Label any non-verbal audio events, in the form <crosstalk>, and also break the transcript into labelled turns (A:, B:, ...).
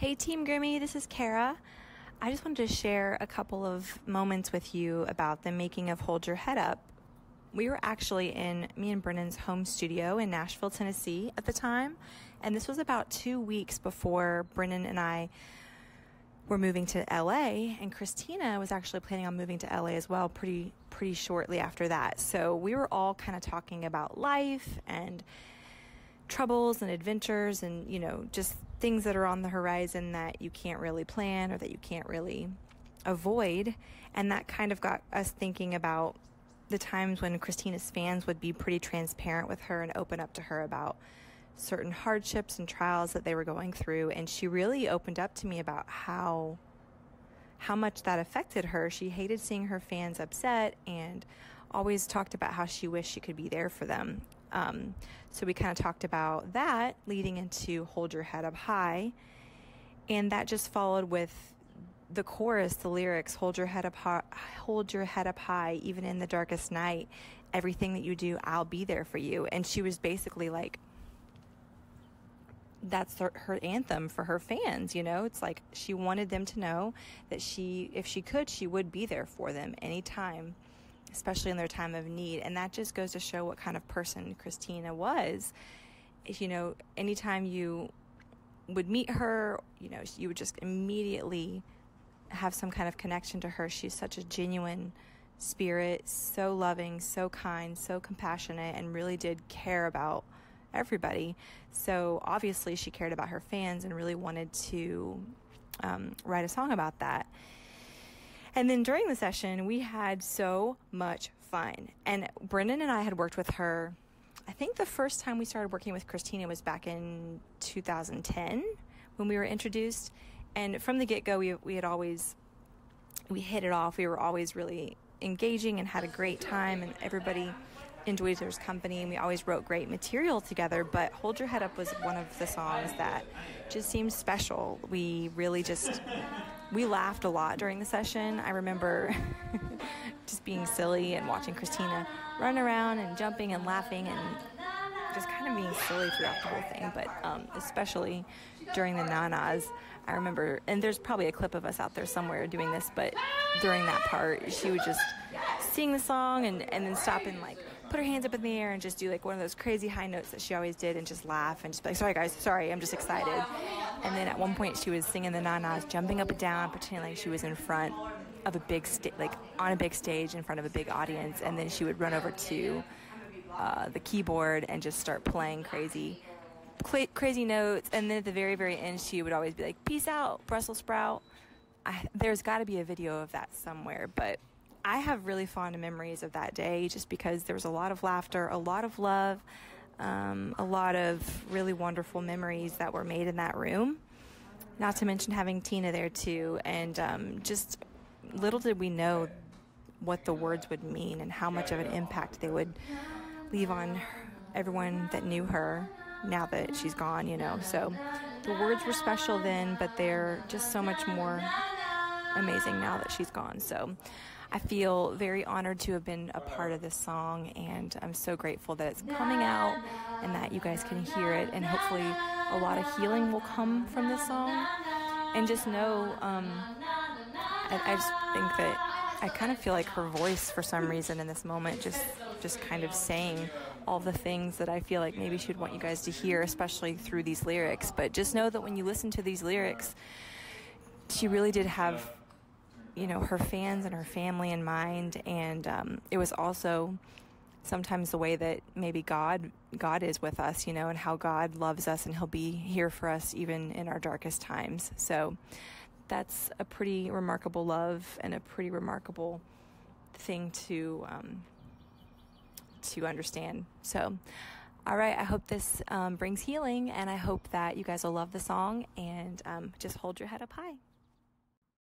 A: Hey, Team Grimmie, this is Khara. I just wanted to share a couple of moments with you about the making of Hold Your Head Up. We were actually in me and Brennan's home studio in Nashville, Tennessee at the time, and this was about two weeks before Brennan and I were moving to LA, and Christina was actually planning on moving to LA as well pretty pretty shortly after that. So we were all kind of talking about life and troubles and adventures and, you know, just things that are on the horizon that you can't really plan or that you can't really avoid. And that kind of got us thinking about the times when Christina's fans would be pretty transparent with her and open up to her about certain hardships and trials that they were going through. And she really opened up to me about how how much that affected her. She hated seeing her fans upset and always talked about how she wished she could be there for them. Um, so we kind of talked about that leading into Hold Your Head Up High. And that just followed with the chorus, the lyrics, hold your head up high, hold your head up high, even in the darkest night. Everything that you do, I'll be there for you. And she was basically like, that's her, her, anthem for her fans, you know? It's like she wanted them to know that she, if she could, she would be there for them anytime especially in their time of need. And that just goes to show what kind of person Christina was. You know, anytime you would meet her, you know, you would just immediately have some kind of connection to her. She's such a genuine spirit, so loving, so kind, so compassionate, and really did care about everybody. So obviously, she cared about her fans and really wanted to um, write a song about that. And then during the session, we had so much fun. And Brennan and I had worked with her. I think the first time we started working with Christina was back in 2010 when we were introduced. And from the get go, we, we had always, we hit it off. We were always really engaging and had a great time, and everybody enjoyed other's company. And we always wrote great material together. But Hold Your Head Up was one of the songs that just seemed special. We really just we laughed a lot during the session. I remember <laughs> just being silly and watching Christina run around and jumping and laughing and just kind of being silly throughout the whole thing. But um, especially during the nanas, I remember, and there's probably a clip of us out there somewhere doing this, but during that part, she would just sing the song and, and then stop and like put her hands up in the air and just do like one of those crazy high notes that she always did and just laugh and just be like, sorry guys, sorry, I'm just excited. And then at one point she was singing the na-nas, jumping up and down, pretending like she was in front of a big stage, like on a big stage in front of a big audience. And then she would run over to uh, the keyboard and just start playing crazy, crazy notes. And then at the very, very end, she would always be like, peace out, Brussels sprout. I, there's got to be a video of that somewhere, but I have really fond memories of that day just because there was a lot of laughter, a lot of love, um, a lot of really wonderful memories that were made in that room. Not to mention having Tina there too, and um, just little did we know what the words would mean and how much of an impact they would leave on everyone that knew her now that she's gone, you know. So the words were special then, but they're just so much more amazing now that she's gone. So I feel very honored to have been a part of this song, and I'm so grateful that it's coming out and that you guys can hear it. And hopefully, a lot of healing will come from this song. And just know, um, I, I just think that I kind of feel like her voice, for some reason, in this moment, just just kind of saying all the things that I feel like maybe she'd want you guys to hear, especially through these lyrics. But just know that when you listen to these lyrics, she really did have you know her fans and her family in mind and um, it was also sometimes the way that maybe god god is with us you know and how god loves us and he'll be here for us even in our darkest times. So that's a pretty remarkable love and a pretty remarkable thing to um, to understand. So all right i hope this um, brings healing and i hope that you guys will love the song and um, just hold your head up high